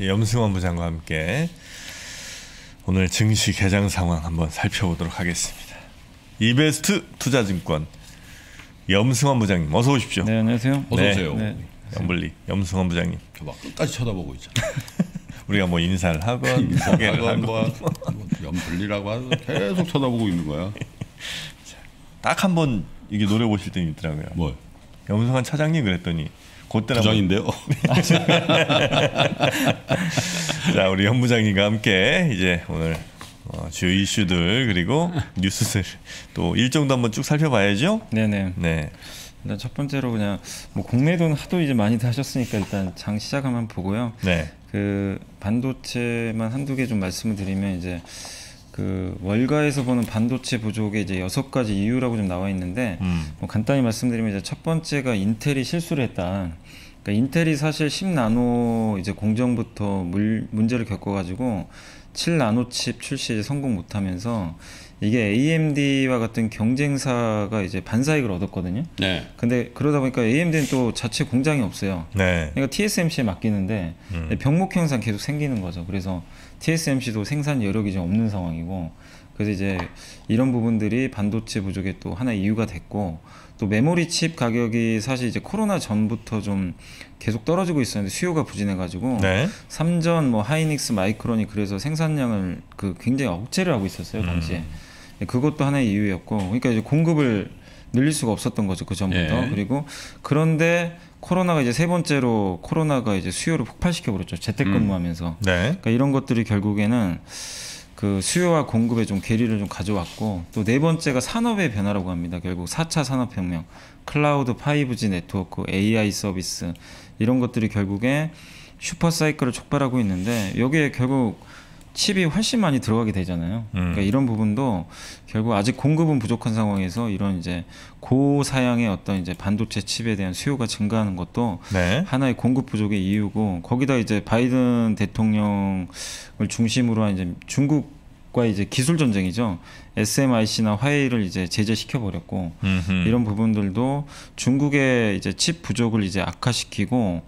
예, 염승원 부장과 함께 오늘 증시 개장 상황 한번 살펴보도록 하겠습니다. 이베스트 투자증권 염승원 부장님 어서 오십시오. 네 안녕하세요. 어서 네. 오세요. 네. 염블리 염승원 부장님 막 끝까지 쳐다보고 있잖아. 우리가 뭐 인사를 하건 인사하고 소개를 하건 뭐 연불리라고 하고 계속 쳐다보고 있는 거야. 딱 한 번 이게 노래 보실 때는 있더라고요. 뭐 염승환 차장님 그랬더니 그때 한번 부장인데요. 자 우리 현 부장님과 함께 이제 오늘 어, 주요 이슈들 그리고 뉴스들 또 일정도 한번 쭉 살펴봐야죠. 네네. 네. 일단 첫 번째로 그냥 뭐 국내 돈 하도 이제 많이 하셨으니까 일단 장 시작하면 보고요. 네. 그 반도체만 한두 개 좀 말씀을 드리면 이제 그 월가에서 보는 반도체 부족의 이제 여섯 가지 이유라고 좀 나와 있는데 음. 뭐 간단히 말씀드리면 이제 첫 번째가 인텔이 실수를 했다. 그러니까 인텔이 사실 10나노 이제 공정부터 물, 문제를 겪어가지고 7나노 칩 출시에 성공 못하면서 이게 AMD와 같은 경쟁사가 이제 반사익을 얻었거든요. 네. 근데 그러다 보니까 AMD는 또 자체 공장이 없어요. 네. 그러니까 TSMC에 맡기는데 음. 병목형상 계속 생기는 거죠. 그래서 TSMC도 생산 여력이 좀 없는 상황이고 그래서 이제 이런 부분들이 반도체 부족의 또 하나의 이유가 됐고 또 메모리 칩 가격이 사실 이제 코로나 전부터 좀 계속 떨어지고 있었는데 수요가 부진해가지고 네. 삼전 뭐 하이닉스 마이크론이 그래서 생산량을 그 굉장히 억제를 하고 있었어요 당시에 그것도 하나의 이유였고 그러니까 이제 공급을 늘릴 수가 없었던 거죠 그 전부터 예. 그리고 그런데 코로나가 이제 세 번째로 코로나가 이제 수요를 폭발시켜 버렸죠 재택근무하면서 네. 그러니까 이런 것들이 결국에는 그 수요와 공급에 좀 괴리를 좀 가져왔고 또 네 번째가 산업의 변화라고 합니다. 결국 4차 산업혁명, 클라우드 5G 네트워크, AI 서비스 이런 것들이 결국에 슈퍼 사이클을 촉발하고 있는데 여기에 결국 칩이 훨씬 많이 들어가게 되잖아요. 그러니까 음. 이런 부분도 결국 아직 공급은 부족한 상황에서 이런 이제 고사양의 어떤 이제 반도체 칩에 대한 수요가 증가하는 것도 네. 하나의 공급 부족의 이유고 거기다 이제 바이든 대통령을 중심으로 한 이제 중국 과 이제 기술 전쟁이죠. SMIC나 화웨이를 이제 제재시켜 버렸고. 이런 부분들도 중국의 이제 칩 부족을 이제 악화시키고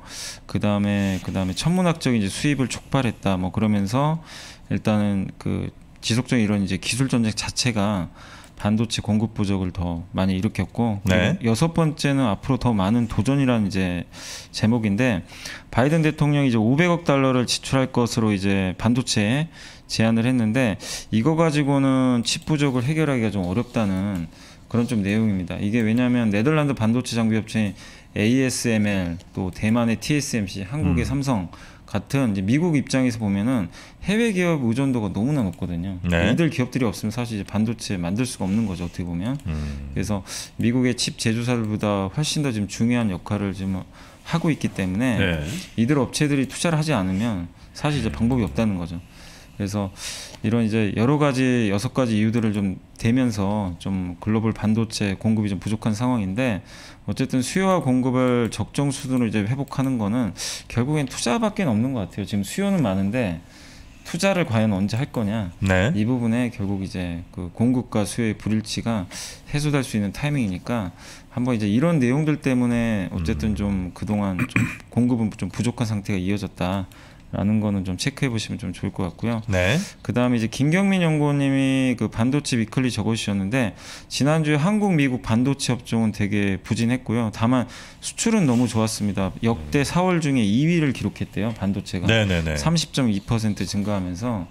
그 다음에 그 다음에 천문학적인 이제 수입을 촉발했다 뭐 그러면서 일단은 그 지속적인 이런 이제 기술 전쟁 자체가 반도체 공급 부족을 더 많이 일으켰고 네. 여섯 번째는 앞으로 더 많은 도전이라는 이제 제목인데 바이든 대통령이 이제 500억 달러를 지출할 것으로 이제 반도체에 제안을 했는데 이거 가지고는 칩 부족을 해결하기가 좀 어렵다는 그런 좀 내용입니다. 이게 왜냐하면 네덜란드 반도체 장비 업체인 ASML 또 대만의 TSMC, 한국의 음. 삼성 같은 이제 미국 입장에서 보면은 해외 기업 의존도가 너무나 높거든요. 네. 이들 기업들이 없으면 사실 이제 반도체 만들 수가 없는 거죠 어떻게 보면. 음. 그래서 미국의 칩 제조사들보다 훨씬 더 지금 중요한 역할을 지금 하고 있기 때문에 네. 이들 업체들이 투자를 하지 않으면 사실 이제 방법이 없다는 거죠. 그래서 이런 이제 여러 가지 여섯 가지 이유들을 좀 대면서 좀 글로벌 반도체 공급이 좀 부족한 상황인데 어쨌든 수요와 공급을 적정 수준으로 이제 회복하는 거는 결국엔 투자밖에 없는 것 같아요. 지금 수요는 많은데 투자를 과연 언제 할 거냐 네. 이 부분에 결국 이제 그 공급과 수요의 불일치가 해소될 수 있는 타이밍이니까 한번 이제 이런 내용들 때문에 음. 어쨌든 좀 그동안 좀 공급은 좀 부족한 상태가 이어졌다. 라는 거는 좀 체크해 보시면 좀 좋을 것 같고요. 네. 그 다음에 이제 김경민 연구원님이 그 반도체 위클리 적어주셨는데 지난주에 한국, 미국 반도체 업종은 되게 부진했고요. 다만 수출은 너무 좋았습니다. 역대 4월 중에 2위를 기록했대요. 반도체가 네네네. 30.2% 증가하면서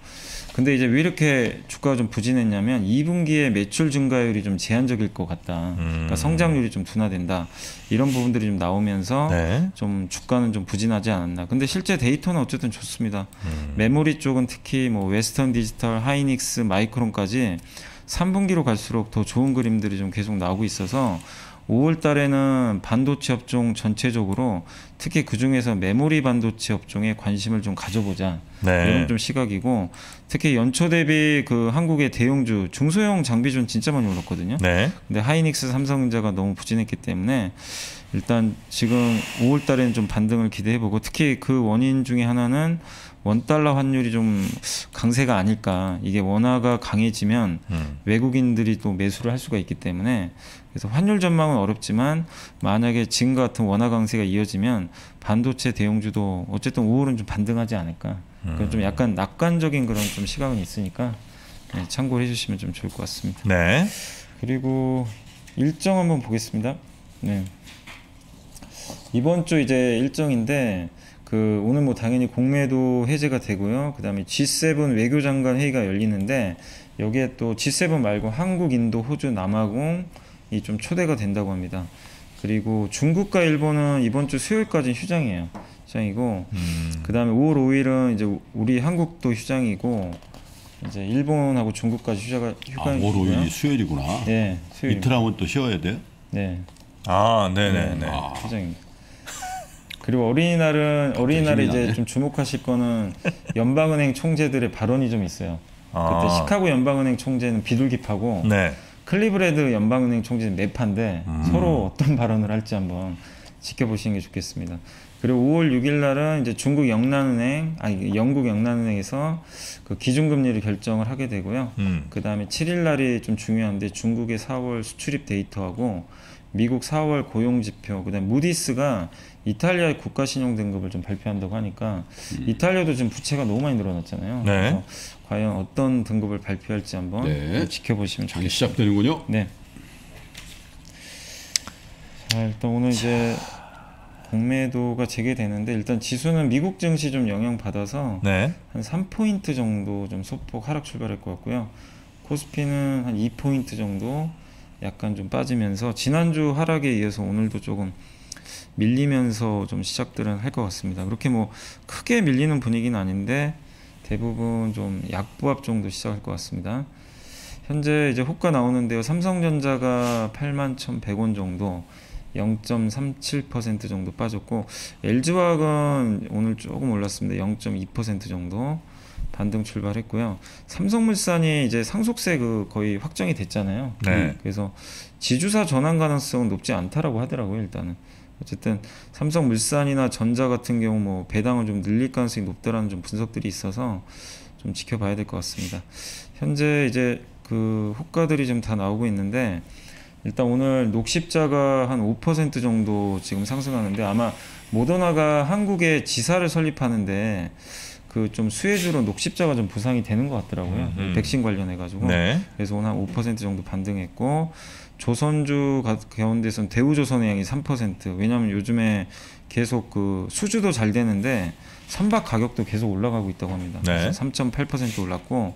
근데 이제 왜 이렇게 주가가 좀 부진했냐면 2분기에 매출 증가율이 좀 제한적일 것 같다. 음. 그러니까 성장률이 좀 둔화된다. 이런 부분들이 좀 나오면서 네. 좀 주가는 좀 부진하지 않았나. 근데 실제 데이터는 어쨌든 좋습니다. 음. 메모리 쪽은 특히 뭐 웨스턴 디지털, 하이닉스, 마이크론까지 3분기로 갈수록 더 좋은 그림들이 좀 계속 나오고 있어서 5월 달에는 반도체 업종 전체적으로 특히 그 중에서 메모리 반도체 업종에 관심을 좀 가져보자. 네. 이런 좀 시각이고 특히 연초 대비 그 한국의 대형주 중소형 장비주는 진짜 많이 올랐거든요. 네. 근데 하이닉스, 삼성전자가 너무 부진했기 때문에 일단 지금 5월 달에는 좀 반등을 기대해 보고 특히 그 원인 중에 하나는 원 달러 환율이 좀 강세가 아닐까. 이게 원화가 강해지면 음. 외국인들이 또 매수를 할 수가 있기 때문에 그래서 환율 전망은 어렵지만 만약에 지금과 같은 원화 강세가 이어지면 반도체 대형주도 어쨌든 5월은 좀 반등하지 않을까. 그좀 약간 낙관적인 그런 좀 시각은 있으니까 네, 참고를 해주시면 좀 좋을 것 같습니다. 네. 그리고 일정 한번 보겠습니다. 네. 이번 주 이제 일정인데 그 오늘 뭐 당연히 공매도 해제가 되고요. 그다음에 G7 외교장관 회의가 열리는데 여기에 또 G7 말고 한국, 인도, 호주, 남아공 이 좀 초대가 된다고 합니다. 그리고 중국과 일본은 이번 주 수요일까지 휴장이에요. 휴장이고 음. 그다음에 5월 5일은 이제 우리 한국도 휴장이고 이제 일본하고 중국까지 휴가가 아, 휴가이고요. 5월 5일이 수요일이구나. 네, 수요일. 이틀 하면 또 쉬어야 돼요? 네, 아, 네네네. 아, 휴장입니다. 그리고 어린이날은 어린이날에 힘이 이제 나네. 좀 주목하실 거는 연방은행 총재들의 발언이 좀 있어요. 아. 그때 시카고 연방은행 총재는 비둘기파고 네. 클리브레드 연방은행 총재는 매파인데 음. 서로 어떤 발언을 할지 한번 지켜보시는 게 좋겠습니다. 그리고 5월 6일 날은 이제 중국 영란은행, 아니 영국 영란은행에서 그 기준금리를 결정을 하게 되고요. 음. 그 다음에 7일 날이 좀 중요한데 중국의 4월 수출입 데이터하고 미국 4월 고용 지표, 그다음 에 무디스가 이탈리아의 국가 신용 등급을 좀 발표한다고 하니까 이탈리아도 지금 부채가 너무 많이 늘어났잖아요. 네. 그래서 과연 어떤 등급을 발표할지 한번 네. 지켜보시면 좋겠습니다. 시작되는군요. 네. 자, 일단 오늘 이제 공매도가 재개되는데 일단 지수는 미국 증시 좀 영향 받아서 네. 한 3포인트 정도 좀 소폭 하락 출발할 것 같고요. 코스피는 한 2포인트 정도 약간 좀 빠지면서 지난주 하락에 이어서 오늘도 조금 밀리면서 좀 시작들은 할 것 같습니다. 그렇게 뭐 크게 밀리는 분위기는 아닌데 대부분 좀 약보합 정도 시작할 것 같습니다. 현재 이제 호가 나오는데요. 삼성전자가 8만 1,100원 정도 0.37% 정도 빠졌고 LG화학은 오늘 조금 올랐습니다. 0.2% 정도 반등 출발했고요. 삼성물산이 이제 상속세 그 거의 확정이 됐잖아요. 네. 그래서 지주사 전환 가능성은 높지 않다라고 하더라고요. 일단은 어쨌든 삼성물산이나 전자 같은 경우 뭐 배당을 좀 늘릴 가능성이 높다라는 좀 분석들이 있어서 좀 지켜봐야 될 것 같습니다. 현재 이제 그 호가들이 좀 다 나오고 있는데 일단 오늘 녹십자가 한 5% 정도 지금 상승하는데 아마 모더나가 한국에 지사를 설립하는데 그 좀 수혜주로 녹십자가 좀 부상이 되는 것 같더라고요. 음. 백신 관련해 가지고. 네. 그래서 오늘 한 5% 정도 반등했고 조선주 가- 가운데선 대우조선해양이 3% 왜냐하면 요즘에 계속 그 수주도 잘 되는데 선박 가격도 계속 올라가고 있다고 합니다. 네. 그래서 3.8% 올랐고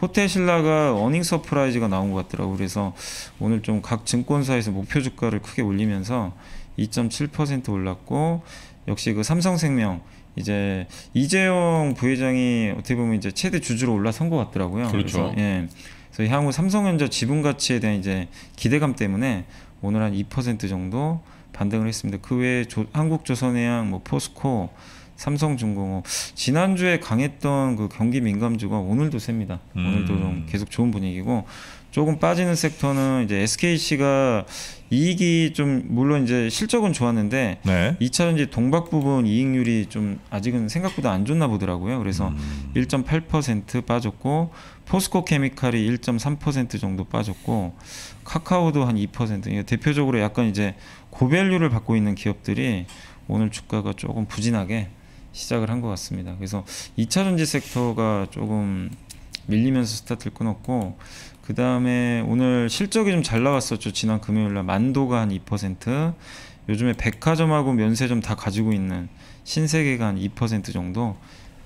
호텔 신라가 earning surprise가 나온 것 같더라고 그래서 오늘 좀 각 증권사에서 목표 주가를 크게 올리면서 2.7% 올랐고 역시 그 삼성생명 이제 이재용 부회장이 어떻게 보면 이제 최대 주주로 올라선 것 같더라고요. 그렇죠. 그래서, 예. 그래서 향후 삼성전자 지분 가치에 대한 이제 기대감 때문에 오늘 한 2% 정도 반등을 했습니다. 그 외에 조- 한국조선해양, 뭐 포스코, 삼성중공업 지난주에 강했던 그 경기 민감주가 오늘도 셉니다. 음. 오늘도 좀 계속 좋은 분위기고 조금 빠지는 섹터는 이제 SKC가 이익이 좀 물론 이제 실적은 좋았는데 네. 2차전지 동박 부분 이익률이 좀 아직은 생각보다 안 좋나 보더라고요. 그래서 음. 1.8% 빠졌고 포스코 케미칼이 1.3% 정도 빠졌고 카카오도 한 2%. 이게 대표적으로 약간 이제 고밸류를 받고 있는 기업들이 오늘 주가가 조금 부진하게 시작을 한 것 같습니다. 그래서 2차 전지 섹터가 조금 밀리면서 스타트를 끊었고 그 다음에 오늘 실적이 좀 잘 나왔었죠. 지난 금요일날 만도가 한 2%, 요즘에 백화점하고 면세점 다 가지고 있는 신세계가 한 2% 정도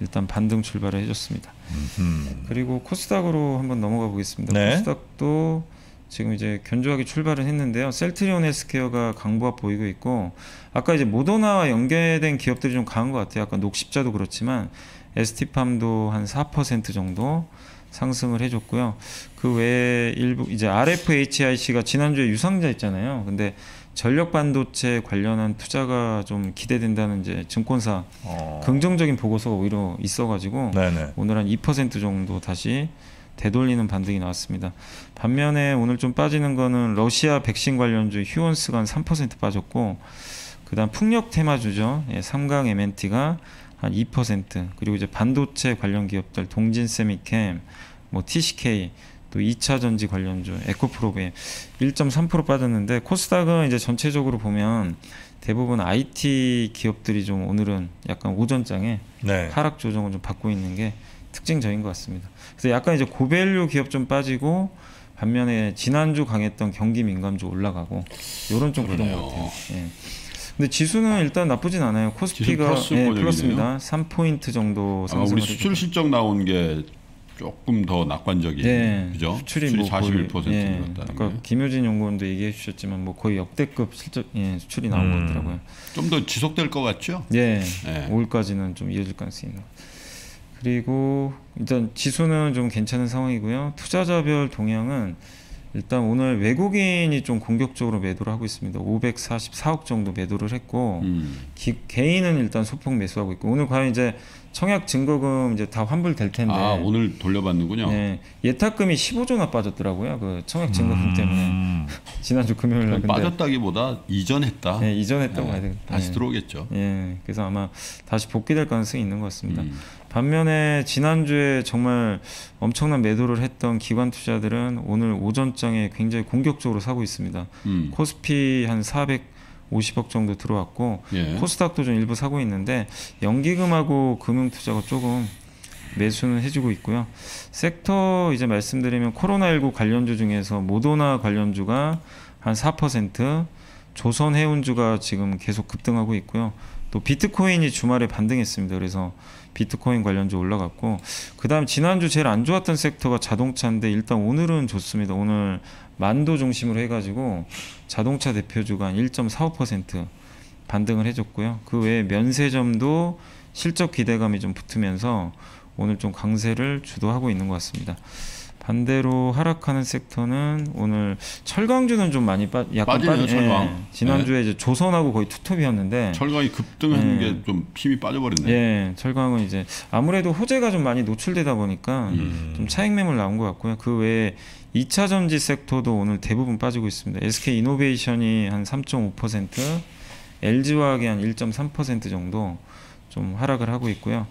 일단 반등 출발을 해줬습니다. 음. 그리고 코스닥으로 한번 넘어가 보겠습니다. 네. 코스닥도 지금 이제 견조하게 출발을 했는데요. 셀트리온 헬스케어가 강보합 보이고 있고 아까 이제 모더나와 연계된 기업들이 좀 강한 것 같아요. 아까 녹십자도 그렇지만 ST팜도 한 4% 정도 상승을 해줬고요. 그 외에 일부 이제 RFHIC가 지난주에 유상자 있잖아요. 근데 전력 반도체 관련한 투자가 좀 기대된다는 이제 증권사 어. 긍정적인 보고서가 오히려 있어가지고 네네. 오늘 한 2% 정도 다시 되돌리는 반등이 나왔습니다. 반면에 오늘 좀 빠지는 거는 러시아 백신 관련주 휴원스가 한 3% 빠졌고 그 다음 풍력 테마주죠. 예, 삼강 MNT가 한 2% 그리고 이제 반도체 관련 기업들 동진 세미캠, 뭐 TCK 또 2차 전지 관련주 에코프로베 1.3% 빠졌는데 코스닥은 이제 전체적으로 보면 대부분 IT 기업들이 좀 오늘은 약간 오전장에 네. 하락 조정을 좀 받고 있는 게 특징적인 것 같습니다. 그래서 약간 이제 고밸류 기업 좀 빠지고 반면에 지난주 강했던 경기 민감주 올라가고 이런 좀 구동 그러네요. 같아요. 예. 근데 지수는 일단 나쁘진 않아요. 코스피가 플러스 예. 플러스입니다. 3포인트 정도 아마 우리 수출. 실적 나온 게 조금 더 낙관적인 예, 그죠? 수출이 뭐41% 거의, 예, 아까 게. 김효진 연구원도 얘기해 주셨지만 뭐 거의 역대급 실적 예, 수출이 나온 음. 것 같더라고요. 좀 더 지속될 것 같죠? 예, 예. 5월까지는 좀 이어질 가능성이 있는 것 같아요. 그리고 일단 지수는 좀 괜찮은 상황이고요. 투자자별 동향은 일단 오늘 외국인이 좀 공격적으로 매도를 하고 있습니다. 544억 정도 매도를 했고 음. 기- 개인은 일단 소폭 매수하고 있고 오늘 과연 이제 청약 증거금 이제 다 환불될 텐데 아 오늘 돌려받는군요. 네, 예탁금이 15조나 빠졌더라고요. 그 청약 증거금 때문에 음. 지난주 금요일 날 빠졌다기보다 이전했다. 네, 이전했다고 예, 봐야 되겠다. 다시 예. 들어오겠죠. 예, 그래서 아마 다시 복귀될 가능성이 있는 것 같습니다. 음. 반면에 지난주에 정말 엄청난 매도를 했던 기관 투자들은 오늘 오전장에 굉장히 공격적으로 사고 있습니다. 음. 코스피 한 450억 정도 들어왔고 예. 코스닥도 좀 일부 사고 있는데 연기금하고 금융 투자가 조금 매수는 해주고 있고요. 섹터 이제 말씀드리면 코로나19 관련주 중에서 모더나 관련주가 한 4%, 조선 해운주가 지금 계속 급등하고 있고요. 또 비트코인이 주말에 반등했습니다. 그래서 비트코인 관련주 올라갔고 그다음 지난주 제일 안 좋았던 섹터가 자동차인데 일단 오늘은 좋습니다. 오늘 만도 중심으로 해가지고 자동차 대표주가 한 1.45% 반등을 해줬고요. 그 외에 면세점도 실적 기대감이 좀 붙으면서 오늘 좀 강세를 주도하고 있는 것 같습니다. 반대로 하락하는 섹터는 오늘 철강주는 좀 많이 빠, 약간 빠지네요, 빠지- 철강. 예, 지난주에 이제 조선하고 거의 투톱이었는데 철강이 급등하는 예. 게좀 힘이 빠져버렸네. 예, 철강은 이제 아무래도 호재가 좀 많이 노출되다 보니까 음. 좀 차익 매물 나온 것 같고요. 그 외에 2차 전지 섹터도 오늘 대부분 빠지고 있습니다. SK 이노베이션이 한 3.5%, LG화학이 한 1.3% 정도 좀 하락을 하고 있고요.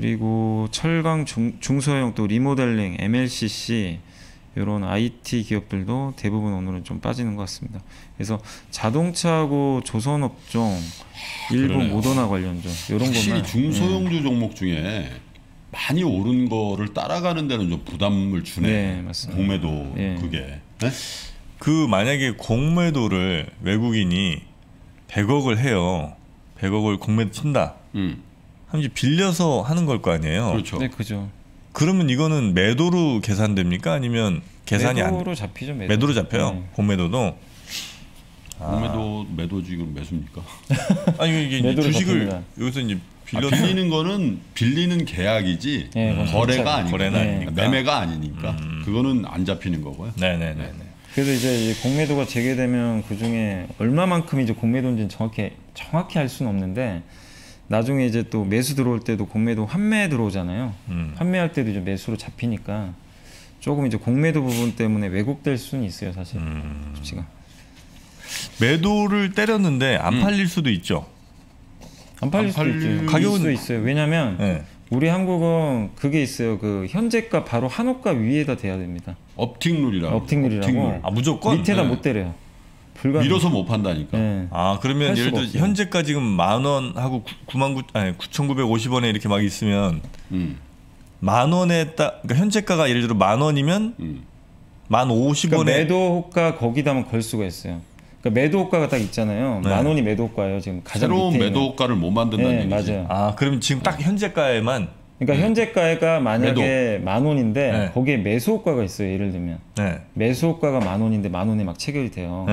그리고 철강 중, 중소형 또 리모델링, MLCC 이런 IT 기업들도 대부분 오늘은 좀 빠지는 것 같습니다. 그래서 자동차하고 조선업종, 일부 그러네요. 모더나 관련주 이런 확실히 것만 중소형주 종목 중에 많이 오른 거를 따라가는 데는 좀 부담을 주네. 네, 맞습니다. 공매도 예. 그게. 네? 그 만약에 공매도를 외국인이 100억을 해요. 100억을 공매도 친다. 음. 그럼 이제 빌려서 하는 걸 거 아니에요. 그렇죠. 네, 그죠. 그러면 이거는 매도로 계산됩니까? 아니면 계산이 안 매도로 잡히죠. 매도. 매도로 잡혀요? 네. 공매도도. 공매도 매도 지금 매수입니까? 아니 이게 이제 주식을 잡힙니다. 여기서 이제 아, 빌려 빌리는 거는 빌리는 계약이지 네, 그건 거래가 아니고 네. 매매가 아니니까 그거는 안 잡히는 거고요. 네네네. 그래서 이제 이 공매도가 재개되면 그 중에 얼마만큼 이제 공매도인지는 정확히 정확히 알 수는 없는데 나중에 이제 또 매수 들어올 때도 공매도 환매 들어오잖아요. 음. 환매할 때도 이제 매수로 잡히니까 조금 이제 공매도 부분 때문에 왜곡될 수는 있어요, 사실. 음. 수치가. 매도를 때렸는데 안 음. 팔릴 수도 있죠. 안 팔릴 안 수도 팔릴 있죠. 가격은- 수도 있어요. 왜냐면 네. 우리 한국은 그게 있어요. 그 현재가 바로 한 호가 위에다 돼야 됩니다. 업틱룰이라고. 업틱룰이라고. 업틱룰. 아 무조건. 밑에다 네. 못 때려요. 불가. 밀어서 못 판다니까. 예. 아 그러면 할 예를 들어 없어요. 현재가 지금 만 원하고 9만 9 아니 9,950원에 이렇게 막 있으면 음, 만 원에 딱 그러니까 현재가가 예를 들어 만 원이면 음. 만 50원에 그러니까 매도 호가 거기다만 걸 수가 있어요. 그러니까 매도 호가가 딱 있잖아요. 네. 만 원이 매도 호가예요. 지금 가장 새로운 매도. 호가를 못 만든다는 네, 얘기지. 맞아요. 아 그럼 지금 딱 현재가에만 그러니까 현재가가 만약에 만 원인데 네. 거기에 매수 호가가 있어요. 예를 들면 네. 매수 호가가 만 원인데 만 원에 막 체결이 돼요.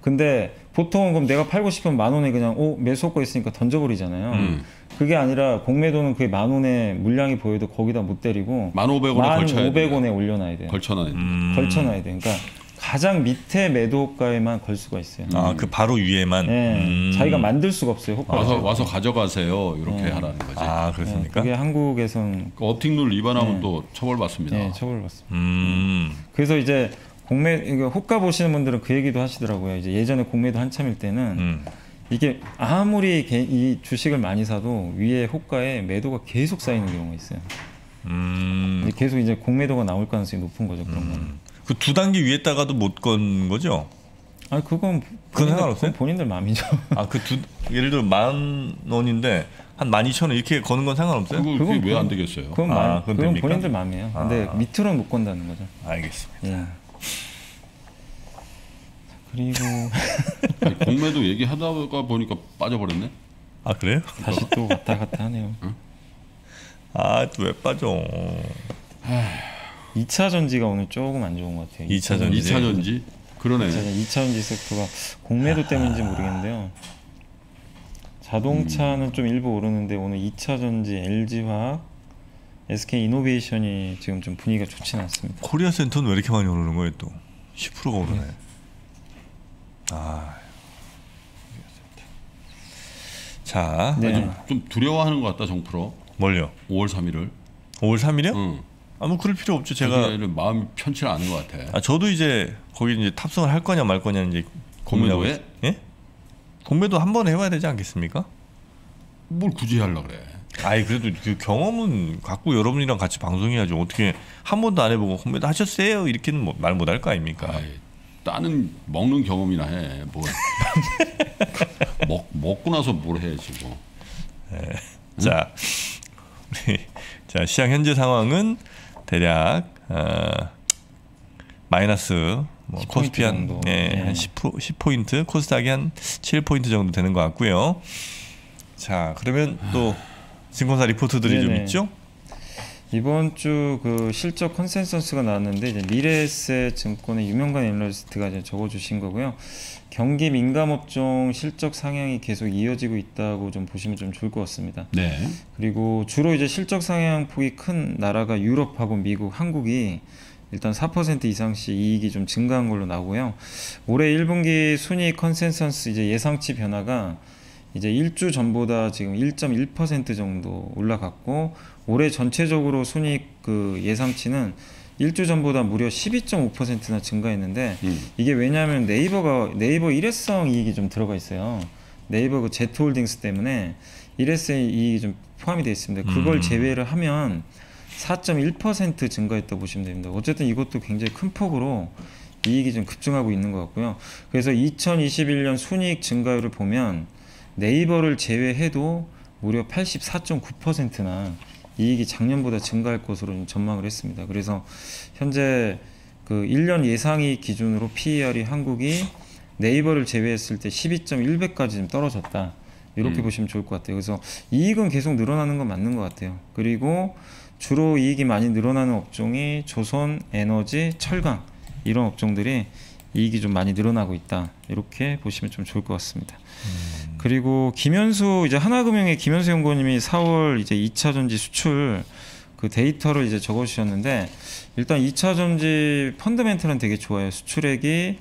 네. 근데 보통은 그럼 내가 팔고 싶으면 만 원에 그냥 오 매수 호가 있으니까 던져버리잖아요. 음. 그게 아니라 공매도는 그게 만 원에 물량이 보여도 거기다 못 때리고 만 오백 원에 만 걸쳐야 오백 돼. 원에 올려놔야 돼요. 걸쳐놔야 돼. 음. 걸쳐놔야 돼요. 그러니까 가장 밑에 매도 호가에만 걸 수가 있어요. 아 그 바로 위에만. 네, 음. 자기가 만들 수가 없어요. 호가. 와서 와서 가져가세요. 이렇게 하라는 거지. 아 네, 그렇습니까? 그게 한국에선 그 업틱룰 위반하면 네. 또 처벌받습니다. 네, 처벌받습니다. 음. 그래서 이제 공매 이거 호가 보시는 분들은 그 얘기도 하시더라고요. 이제 예전에 공매도 한참일 때는 음. 이게 아무리 개- 이 주식을 많이 사도 위에 호가에 매도가 계속 쌓이는 경우가 있어요. 음. 계속 이제 공매도가 나올 가능성이 높은 거죠. 그런 거는. 그 두 단계 위에다가도 못 건 거죠? 아 그건 그건 본인들? 그건 본인들 마음이죠. 아그 두 예를 들어 만 원인데 한만 이천 원 이렇게 거는 건 상관없어요? 그거 그건 그게 왜안 되겠어요? 그건, 아, 마, 그건 그건? 본인들 마음이에요. 근데 아. 밑으로는 못 건다는 거죠. 알겠습니다. 예. 그리고 공매도 얘기하다가 보니까 빠져버렸네. 아 그래요? 다시 또 왔다 갔다 하네요. 아또 왜 빠져? 2차 전지가 오늘 조금 안 좋은 것 같아요. 2차 전지. 2차 전지 그러네. 2차 전지 섹터가 공매도 때문인지 모르겠는데요. 자동차는 좀 일부 오르는데 오늘 2차 전지, LG화학, SK 이노베이션이 지금 좀 분위기가 좋지는 않습니다. 코리아 센터는 왜 이렇게 많이 오르는 거예요 또? 10%가 오르네. 아. 자, 네. 좀, 좀 두려워하는 것 같다 정프로. 뭘요? 5월 3일을. 5월 3일이요? 응. 아, 뭐 그럴 필요 없죠. 제가 마음이 편치 않은 것 같아. 아, 저도 이제 거기 이제 탑승을 할 거냐 말 거냐 이제 고민하고 공매도에? 있- 예? 공매도 한 번 해봐야 되지 않겠습니까? 뭘 굳이 하려 그래. 아이 그래도 그 경험은 갖고 여러분이랑 같이 방송해야죠. 어떻게 한 번도 안 해보고 공매도 하셨어요 이렇게는 뭐, 말 못할 거 아닙니까? 아이, 따는 먹는 경험이나 해. 뭘. 먹 먹고 나서 뭘 해야지 뭐. 자, 우리 자 시장 현재 상황은 대략 어, 마이너스 뭐10 코스피 한, 정도. 예, 네. 한 10, 10포인트, 코스닥이 한 7포인트 정도 되는 것 같고요. 자, 그러면 또 증권사 리포트들이 좀 네네. 있죠? 이번 주 그 실적 consensus가 나왔는데 이제 미래에셋 증권의 유명간 애널리스트가 이제 적어주신 거고요. 경기 민감업종 실적 상향이 계속 이어지고 있다고 좀 보시면 좀 좋을 것 같습니다. 네. 그리고 주로 이제 실적 상향 폭이 큰 나라가 유럽하고 미국, 한국이 일단 4% 이상씩 이익이 좀 증가한 걸로 나오고요. 올해 1분기 순이익 컨센서스 이제 예상치 변화가 이제 1주 전보다 지금 1.1% 정도 올라갔고 올해 전체적으로 순이익 그 예상치는 1주 전보다 무려 12.5%나 증가했는데 음. 이게 왜냐하면 네이버가 네이버 일회성 이익이 좀 들어가 있어요. 네이버 그 제트홀딩스 때문에 일회성 이익이 좀 포함이 되어 있습니다. 그걸 음. 제외를 하면 4.1% 증가했다 고 보시면 됩니다. 어쨌든 이것도 굉장히 큰 폭으로 이익이 좀 급증하고 있는 것 같고요. 그래서 2021년 순이익 증가율을 보면 네이버를 제외해도 무려 84.9%나 이익이 작년보다 증가할 것으로 좀 전망을 했습니다. 그래서 현재 그 1년 예상이 기준으로 PER이 한국이 네이버를 제외했을 때 12.1배까지 좀 떨어졌다. 이렇게 음. 보시면 좋을 것 같아요. 그래서 이익은 계속 늘어나는 건 맞는 것 같아요. 그리고 주로 이익이 많이 늘어나는 업종이 조선, 에너지, 철강 이런 업종들이 이익이 좀 많이 늘어나고 있다. 이렇게 보시면 좀 좋을 것 같습니다. 그리고 김현수 이제 하나금융의 김현수 연구원님이 4월 이제 2차 전지 수출 그 데이터를 이제 적어 주셨는데 일단 2차 전지 펀드멘털은 되게 좋아요. 수출액이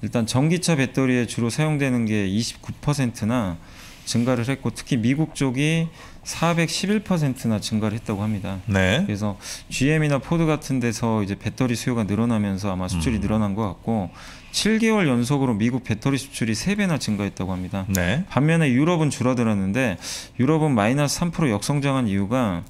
일단 전기차 배터리에 주로 사용되는 게 29%나 증가를 했고 특히 미국 쪽이 411%나 증가를 했다고 합니다. 네. 그래서 GM이나 포드 같은 데서 이제 배터리 수요가 늘어나면서 아마 수출이 음. 늘어난 것 같고 7개월 연속으로 미국 배터리 수출이 3배나 증가했다고 합니다. 네. 반면에 유럽은 줄어들었는데 유럽은 마이너스 3% 역성장한 이유가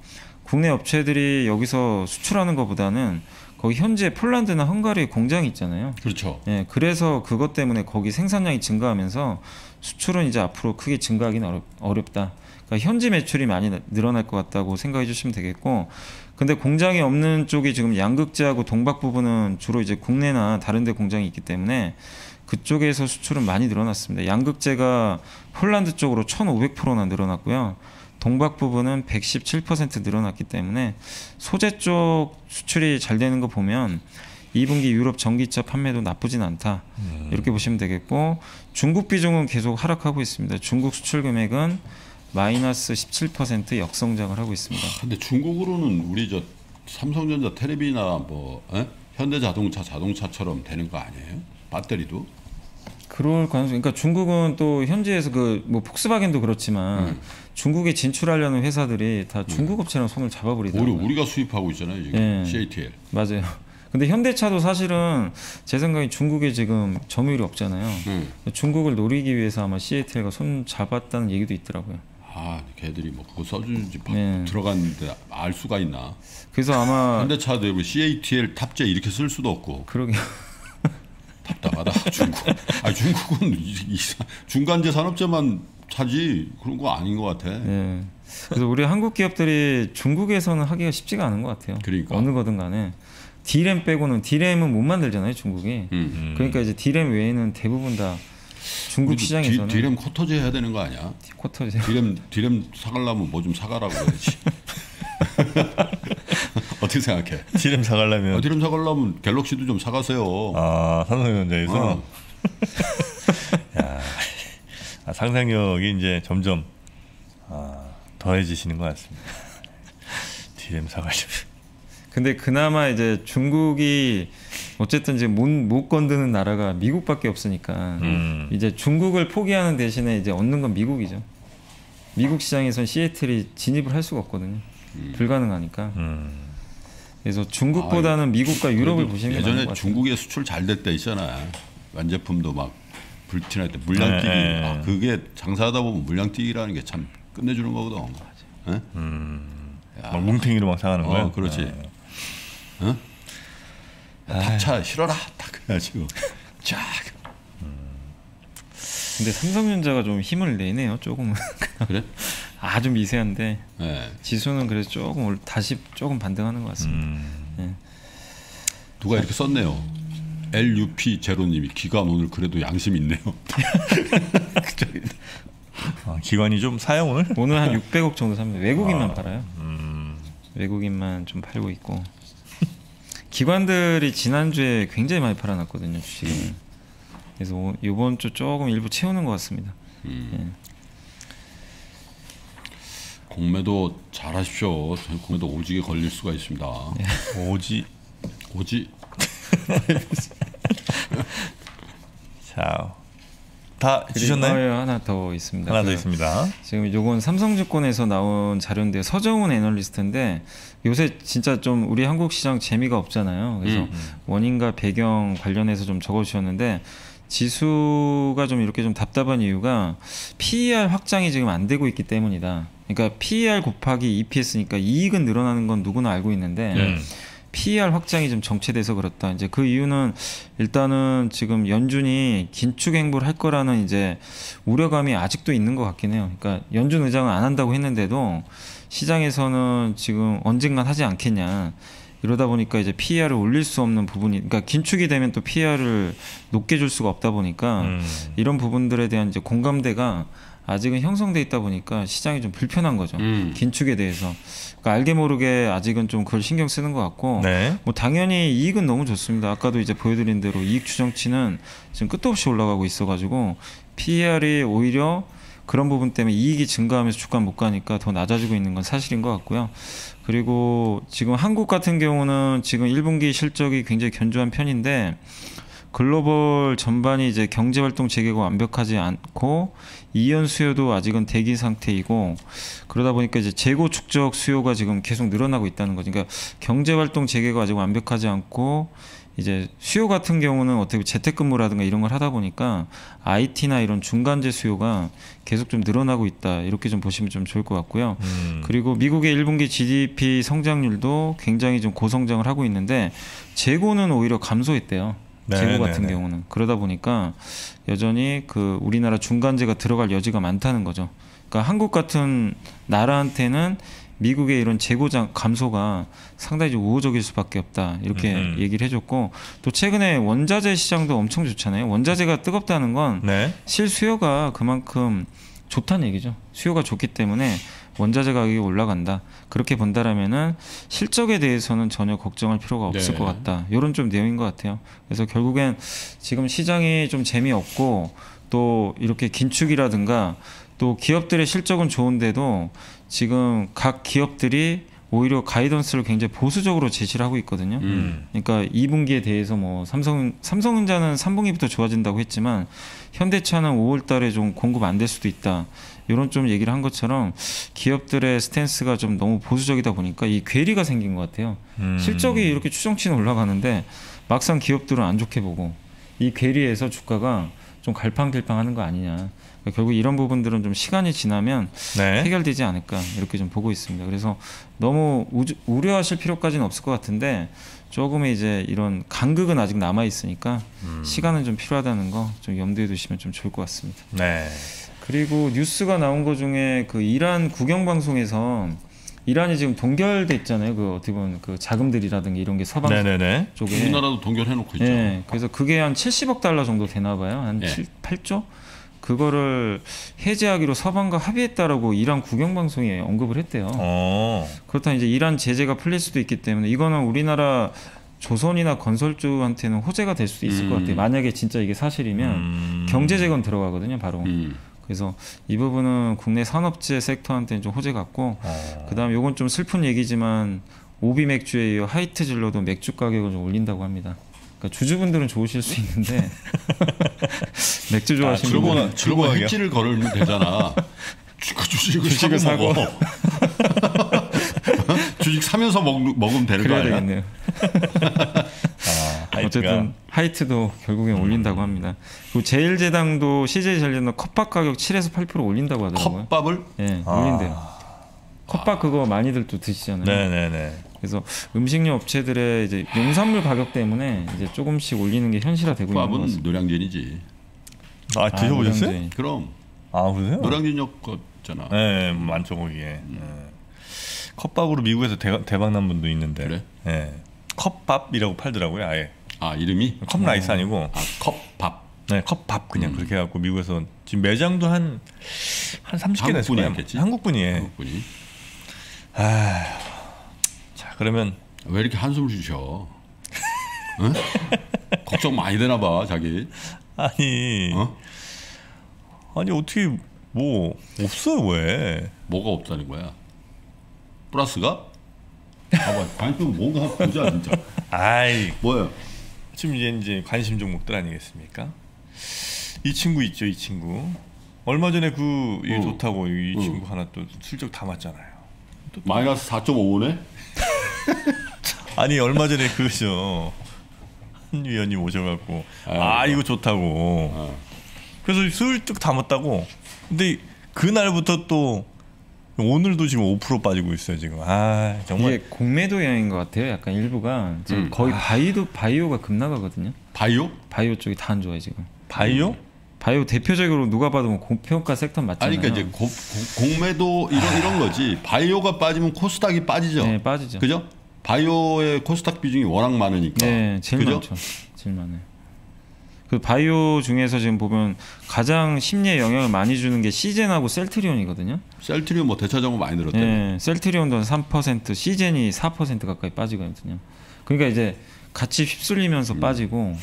국내 업체들이 여기서 수출하는 것보다는 거기 현재 폴란드나 헝가리에 공장이 있잖아요. 그렇죠. 예, 그래서 그것 때문에 거기 생산량이 증가하면서 수출은 이제 앞으로 크게 증가하기는 어렵, 어렵다. 그러니까 현지 매출이 많이 나- 늘어날 것 같다고 생각해 주시면 되겠고, 근데 공장이 없는 쪽이 지금 양극재하고 동박 부분은 주로 이제 국내나 다른 데 공장이 있기 때문에 그쪽에서 수출은 많이 늘어났습니다. 양극재가 폴란드 쪽으로 1,500%나 늘어났고요. 동박 부분은 117% 늘어났기 때문에 소재 쪽 수출이 잘 되는 거 보면 2분기 유럽 전기차 판매도 나쁘진 않다. 이렇게 보시면 되겠고 중국 비중은 계속 하락하고 있습니다. 중국 수출 금액은 마이너스 17% 역성장을 하고 있습니다. 근데 중국으로는 우리 저 삼성전자 테레비나 뭐 에? 현대자동차 자동차처럼 되는 거 아니에요? 배터리도? 그럴 가능성. 그러니까 중국은 또 현지에서 그 뭐 폭스바겐도 그렇지만 음. 중국에 진출하려는 회사들이 다 중국 업체랑 손을 오히려 잡아버리더라고요. 우리가 수입하고 있잖아요 지금 예. CATL. 맞아요. 근데 현대차도 사실은 제 생각에 중국에 지금 점유율이 없잖아요. 응. 중국을 노리기 위해서 아마 CATL가 손 잡았다는 얘기도 있더라고요. 아, 걔들이 뭐 그거 써주는지 막 네. 들어갔는데 알 수가 있나? 그래서 아마 현대차도 뭐 CATL 탑재 이렇게 쓸 수도 없고 그러게 답답하다 중국. 아 중국은 이, 중간재 산업재만 차지 그런 거 아닌 것 같아. 예. 그래서 우리 한국 기업들이 중국에서는 하기가 쉽지가 않은 것 같아요. 그러니까. 어느 거든 간에 디램 빼고는 DRAM은 못 만들잖아요, 중국이. 음. 그러니까 이제 디램 외에는 대부분 다 중국 시장에서는 디, 디램 쿼터제 해야 되는 거 아니야? 쿼터제. DRAM DRAM 사가려면 뭐 좀 사가라고 해야지. 어떻게 생각해? 디램 사가려면 아, 디램 사가려면 갤럭시도 좀 사가세요. 아 삼성전자에서 어. 야, 아, 상상력이 이제 점점 아, 더해지시는 것 같습니다. 디램 사가려면 근데 그나마 이제 중국이 어쨌든 지금 못, 못 건드는 나라가 미국밖에 없으니까 음. 이제 중국을 포기하는 대신에 이제 얻는 건 미국이죠. 미국 시장에선 시애틀이 진입을 할 수가 없거든요. 불가능하니까. 음. 그래서 중국보다는 미국과 유럽을 보시는 게 예전에 것 같아요. 중국에 수출 잘 될 때 있잖아. 완제품도 막 불티날 때 물량뛰기. 네, 네. 아, 그게 장사하다 보면 물량뛰기라는 게 참 끝내주는 거거든. 예? 막 뭉탱이로 막 사가는 거야. 어, 그렇지. 어? 야, 탑차 실어라. 딱 해가지고 쫙. 근데 삼성전자가 좀 힘을 내네요. 조금은 그래? 아주 미세한데 예. 지수는 그래서 조금 올- 다시 조금 반등하는 것 같습니다. 음. 누가 이렇게 썼네요. LUP 제로님이 기관 오늘 그래도 양심 있네요. 아, 기관이 좀 사용을 오늘 한 600억 정도 삽니다. 외국인만 아, 팔아요. 음. 외국인만 좀 팔고 있고 기관들이 지난주에 굉장히 많이 팔아놨거든요 주식을. 그래서 오- 이번 주 조금 일부 채우는 것 같습니다. 공매도 잘하십시오. 공매도 오지게 걸릴 수가 있습니다. 오지 오지 자. 다 그리고 주셨나요? 어, 예, 하나 더 있습니다. 하나 더그 있습니다. 지금 요건 삼성증권에서 나온 자료인데 서정훈 애널리스트인데 요새 진짜 좀 우리 한국 시장 재미가 없잖아요. 그래서 음, 원인과 배경 관련해서 좀 적어주셨는데 지수가 좀 이렇게 좀 답답한 이유가 PER 확장이 지금 안 되고 있기 때문이다. 그러니까 PER 곱하기 EPS니까 이익은 늘어나는 건 누구나 알고 있는데 음. PER 확장이 좀 정체돼서 그렇다. 이제 그 이유는 일단은 지금 연준이 긴축 행보를 할 거라는 이제 우려감이 아직도 있는 것 같긴 해요. 그러니까 연준 의장은 안 한다고 했는데도 시장에서는 지금 언젠간 하지 않겠냐. 이러다 보니까 이제 PER을 올릴 수 없는 부분이, 그러니까 긴축이 되면 또 PER을 높게 줄 수가 없다 보니까 음. 이런 부분들에 대한 이제 공감대가 아직은 형성돼 있다 보니까 시장이 좀 불편한 거죠. 음. 긴축에 대해서. 그러니까 알게 모르게 아직은 좀 그걸 신경 쓰는 것 같고 네. 뭐 당연히 이익은 너무 좋습니다. 아까도 이제 보여드린 대로 이익 추정치는 지금 끝도 없이 올라가고 있어가지고 PER이 오히려 그런 부분 때문에 이익이 증가하면서 주가 못 가니까 더 낮아지고 있는 건 사실인 것 같고요. 그리고 지금 한국 같은 경우는 지금 1분기 실적이 굉장히 견조한 편인데 글로벌 전반이 이제 경제 활동 재개가 완벽하지 않고 이연 수요도 아직은 대기 상태이고 그러다 보니까 이제 재고 축적 수요가 지금 계속 늘어나고 있다는 거죠. 그러니까 경제 활동 재개가 아직 완벽하지 않고 이제 수요 같은 경우는 어떻게 재택근무라든가 이런 걸 하다 보니까 IT나 이런 중간재 수요가 계속 좀 늘어나고 있다 이렇게 좀 보시면 좀 좋을 것 같고요. 음. 그리고 미국의 1분기 GDP 성장률도 굉장히 좀 고성장을 하고 있는데 재고는 오히려 감소했대요. 네, 재고 같은 네, 네. 경우는 그러다 보니까 여전히 그 우리나라 중간재가 들어갈 여지가 많다는 거죠. 그러니까 한국 같은 나라한테는 미국의 이런 재고장 감소가 상당히 좀 우호적일 수밖에 없다 이렇게 음흠. 얘기를 해줬고 또 최근에 원자재 시장도 엄청 좋잖아요. 원자재가 뜨겁다는 건 네. 실수요가 그만큼 좋다는 얘기죠. 수요가 좋기 때문에 원자재 가격이 올라간다. 그렇게 본다라면은 실적에 대해서는 전혀 걱정할 필요가 없을 네. 것 같다. 이런 좀 내용인 것 같아요. 그래서 결국엔 지금 시장이 좀 재미없고 또 이렇게 긴축이라든가 또 기업들의 실적은 좋은데도 지금 각 기업들이 오히려 가이던스를 굉장히 보수적으로 제시를 하고 있거든요. 음. 그러니까 2분기에 대해서 뭐 삼성 삼성전자는 3분기부터 좋아진다고 했지만 현대차는 5월 달에 좀 공급 안 될 수도 있다. 이런 좀 얘기를 한 것처럼 기업들의 스탠스가 좀 너무 보수적이다 보니까 이 괴리가 생긴 것 같아요. 음. 실적이 이렇게 추정치는 올라가는데 막상 기업들은 안 좋게 보고 이 괴리에서 주가가 좀 갈팡질팡하는 거 아니냐. 그러니까 결국 이런 부분들은 좀 시간이 지나면 네. 해결되지 않을까 이렇게 좀 보고 있습니다. 그래서 너무 우주, 우려하실 필요까지는 없을 것 같은데 조금의 이제 이런 간극은 아직 남아 있으니까 음. 시간은 좀 필요하다는 거 좀 염두에 두시면 좀 좋을 것 같습니다. 네. 그리고 뉴스가 나온 것 중에 그 이란 국영 방송에서 이란이 지금 동결돼 있잖아요. 그 어떻게 보면 그 자금들이라든가 이런 게 서방 네네네. 쪽에 우리나라도 동결해 놓고 있죠. 예, 그래서 그게 한 70억 달러 정도 되나 봐요. 한 예. 7, 8조? 그거를 해제하기로 서방과 합의했다라고 이란 국영 방송에 언급을 했대요. 어. 그렇다면 이제 이란 제재가 풀릴 수도 있기 때문에 이거는 우리나라 조선이나 건설주한테는 호재가 될 수도 있을 것 음. 같아요. 만약에 진짜 이게 사실이면 음. 경제 재건 들어가거든요, 바로. 음. 그래서 이 부분은 국내 산업재 섹터한테는 좀 호재 같고 어. 그다음 요건 좀 슬픈 얘기지만 오비 맥주에 이어 하이트 진로도 맥주 가격을 좀 올린다고 합니다. 그러니까 주주분들은 좋으실 수 있는데 맥주 아, 좋아하시는 분들은 그러고 출근하게요? 해지를 걸으면 되잖아. 주- 그 주식을 주식을 사고 사고. 주식 사면서 먹, 먹으면 되는 거 그래야 아니야? 되겠네요. 아. 어쨌든 하이트도 결국엔 올린다고 합니다. 그리고 제일제당도 CJ 전력은 컵밥 가격 7에서 8% 올린다고 하더라고요. 컵밥을 예, 아. 올린대요. 컵밥 그거 많이들 또 드시잖아요. 네네네. 그래서 음식료 업체들의 이제 농산물 가격 때문에 이제 조금씩 올리는 게 현실화되고 있는 것 같습니다. 노량진이지. 아 드셔보셨어요? 노량진. 그럼 아 그러세요? 노량진역 거잖아. 네, 많죠 거기에. 네. 컵밥으로 미국에서 대, 대박 난 분도 있는데. 그래? 네. 컵밥이라고 팔더라고요. 아예. 아 이름이 cup rice 아니고. 아 컵밥. 네, 컵밥 그냥 음. 그렇게 해갖고 미국에서 지금 매장도 한한 30개 됐을 거예요. 한국 분이에요. 한국 분이 아, 자 그러면 왜 이렇게 한숨을 쉬셔? 응? 걱정 많이 되나 봐 자기. 아니 어? 아니 어떻게 뭐 없어요 왜? 뭐가 없다는 거야? 플러스가? 봐봐 관심 뭔가 보자 진짜. 아이 뭐야? 지금 이제 이제 관심 종목들 아니겠습니까? 이 친구 있죠, 이 친구. 얼마 전에 그 이게 어. 좋다고 이 어. 친구 하나 또 슬쩍 담았잖아요. 마이너스 4.55네? 아니 얼마 전에 그죠 한 위원님 오셔갖고 아, 아 이거 좋다고. 어. 그래서 슬쩍 담았다고. 근데 그 날부터 또 오늘도 지금 5% 빠지고 있어요 지금. 아 정말. 이게 공매도 영인 것 같아요. 약간 일부가 지금 음. 거의 바이도 바이오가 급나가거든요. 바이오? 바이오 쪽이 다 안 좋아요 지금. 바이오? 바이오 대표적으로 누가 봐도 뭐 고평가 섹터 맞잖아요. 아니 그러니까 이제 고, 고- 공매도 이런 이런 거지. 바이오가 빠지면 코스닥이 빠지죠. 네 빠지죠. 그죠? 바이오의 코스닥 비중이 워낙 많으니까. 네, 제일 그죠? 많죠. 제일 많아요. 그 바이오 중에서 지금 보면 가장 심리에 영향을 많이 주는 게 시젠하고 셀트리온이거든요. 셀트리온 뭐 대차적으로 많이 늘었대. 네, 셀트리온도 한 3%, 시젠이 4% 가까이 빠지거든요. 그러니까 이제 같이 휩쓸리면서 음. 빠지고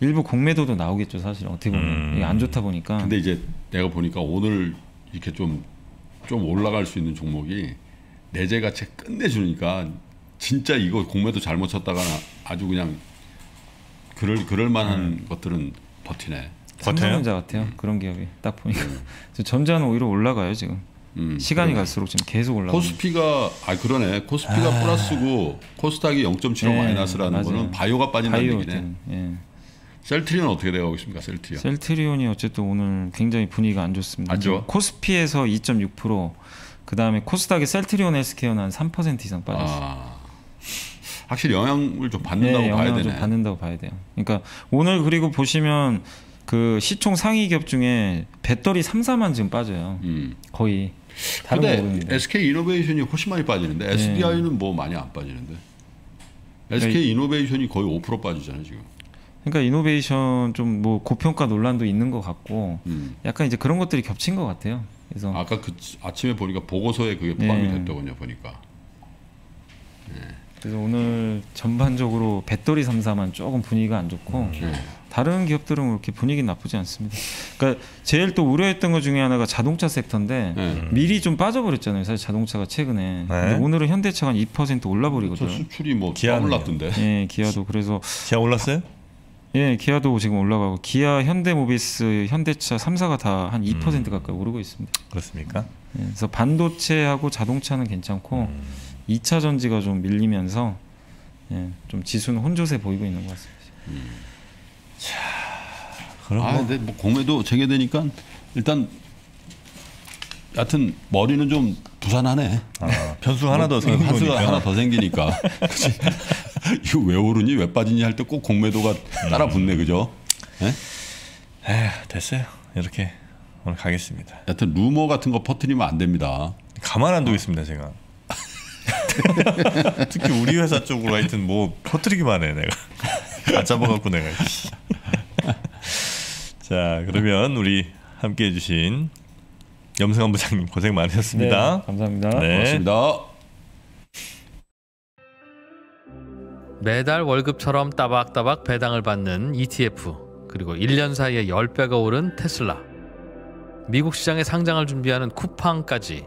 일부 공매도도 나오겠죠, 사실 어떻게 보면 음. 이게 안 좋다 보니까. 근데 이제 내가 보니까 오늘 이렇게 좀좀 올라갈 수 있는 종목이 내재 가치 끝내주니까 진짜 이거 공매도 잘못 쳤다가 아주 그냥 그럴 그럴 만한 음. 것들은 버티네. 삼성전자 같아요. 그런 기업이 딱 보니까. 저 전자는 오히려 올라가요 지금. 음, 시간이 그러네. 갈수록 지금 계속 올라가고 있는 코스피가 아 그러네 코스피가 플러스고 코스닥이 0.75 네, 마이너스라는 맞아요. 거는 바이오가 빠진다는 바이오 얘기네. 예. 셀트리온 어떻게 되고 있습니까 셀트리온? 셀트리온이 어쨌든 오늘 굉장히 분위기가 안 좋습니다. 안 좋아? 코스피에서 2.6%, 그 다음에 코스닥의 셀트리온 헬스케어는 한 3% 이상 빠졌어요. 아 확실히 영향을 좀 받는다고 네, 봐야 되네. 좀 받는다고 봐야 돼요. 그러니까 오늘 그리고 보시면 그 시총 상위 기업 중에 배터리 3, 4만 지금 빠져요. 음. 거의 다른 모르는데. SK 이노베이션이 훨씬 많이 빠지는데 네. SDI는 뭐 많이 안 빠지는데. SK 이노베이션이 거의 5% 빠지잖아요 지금. 그러니까 이노베이션 좀 뭐 고평가 논란도 있는 것 같고 음. 약간 이제 그런 것들이 겹친 것 같아요. 그래서 아까 그 아침에 보니까 보고서에 그게 포함이 네. 됐더군요 보니까. 그래서 오늘 전반적으로 배터리 3사만 조금 분위기가 안 좋고 네. 다른 기업들은 그렇게 분위기 나쁘지 않습니다. 그러니까 제일 또 우려했던 것 중에 하나가 자동차 섹터인데 네. 미리 좀 빠져버렸잖아요. 사실 자동차가 최근에. 근데 오늘은 현대차가 한2%저 올라버리거든요. 수출이 뭐 기아네요. 떠올랐던데. 예, 기아도 그래서 기아 올랐어요? 예, 기아도 지금 올라가고 기아, 현대모비스, 현대차 3사가 다 한2% 가까이 오르고 있습니다. 그렇습니까? 예, 그래서 반도체하고 자동차는 괜찮고 음. 2차 전지가 좀 밀리면서 예, 좀 지수는 혼조세 보이고 있는 것 같습니다. 그럼 아뭐 근데 뭐 공매도 재개되니까 일단 여하튼 머리는 좀 부산하네. 아, 변수 하나 더 한수가 거니까. 하나 더 생기니까. 그치? 이거 왜 오르니 왜 빠지니 할 때 꼭 공매도가 따라 붙네 그죠? 예? 에휴, 됐어요. 이렇게 오늘 가겠습니다. 여하튼 루머 같은 거 퍼뜨리면 안 됩니다. 가만 안 두겠습니다, 제가. 특히 우리 회사 쪽으로 하여튼 뭐 퍼뜨리기만 해, 내가. 다 잡아갖고 내가. 자, 그러면 우리 함께 해주신 염승환 부장님 고생 많으셨습니다. 네, 감사합니다. 네. 고맙습니다. 매달 월급처럼 따박따박 배당을 받는 ETF 그리고 1년 사이에 10배가 오른 테슬라 미국 시장에 상장을 준비하는 쿠팡까지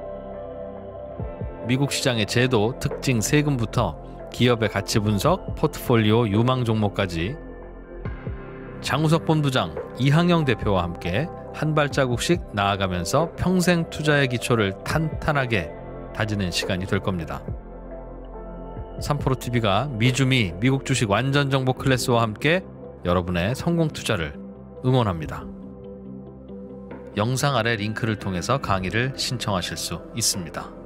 미국 시장의 제도, 특징, 세금부터 기업의 가치 분석, 포트폴리오 유망 종목까지 장우석 본부장, 이항영 대표와 함께 한 발자국씩 나아가면서 평생 투자의 기초를 탄탄하게 다지는 시간이 될 겁니다. 3프로TV가 미주미 미국 주식 완전 정보 클래스와 함께 여러분의 성공 투자를 응원합니다. 영상 아래 링크를 통해서 강의를 신청하실 수 있습니다.